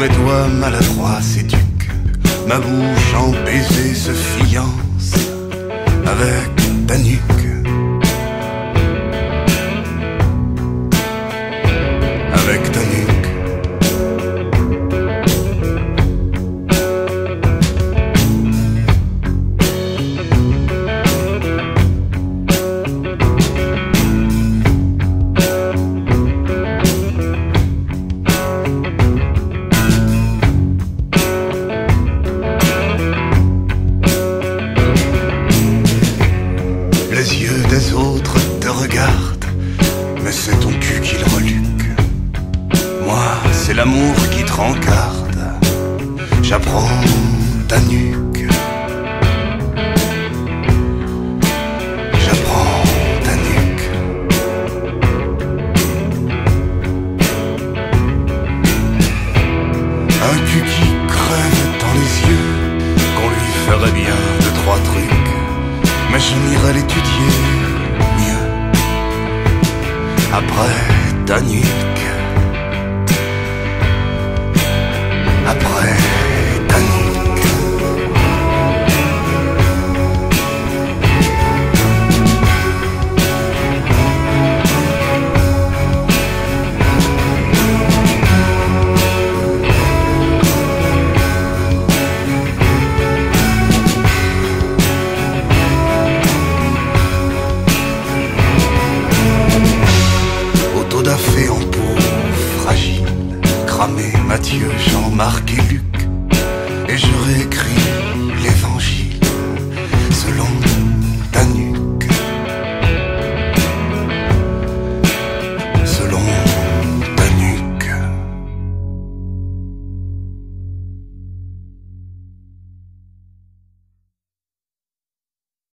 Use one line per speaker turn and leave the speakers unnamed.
Mes doigts maladroits s'éduquent Ma bouche en baiser se fiance Avec ta nuque autres te regardent, mais c'est ton cul qui le reluque. Moi, c'est l'amour qui te rencarde. J'apprends ta nuque. J'apprends ta nuque. Un cul qui crève dans les yeux, qu'on lui ferait bien deux, trois trucs mais je n'irai l'étudier après ta nuque. Cramé Mathieu, Jean-Marc et Luc,